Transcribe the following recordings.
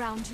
ground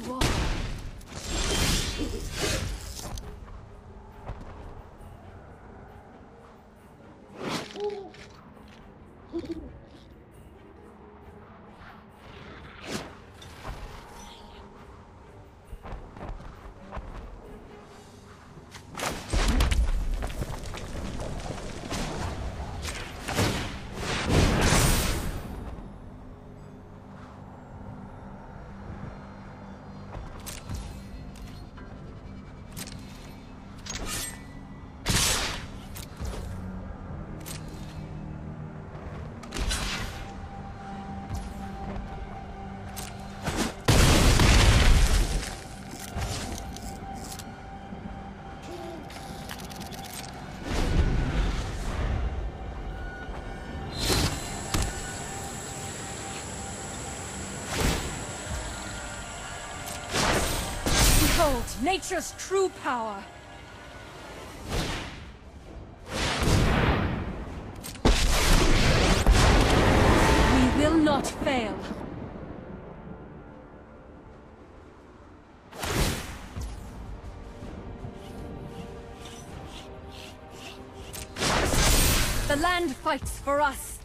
nature's true power. We will not fail. The land fights for us.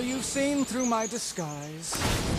You've seen through my disguise.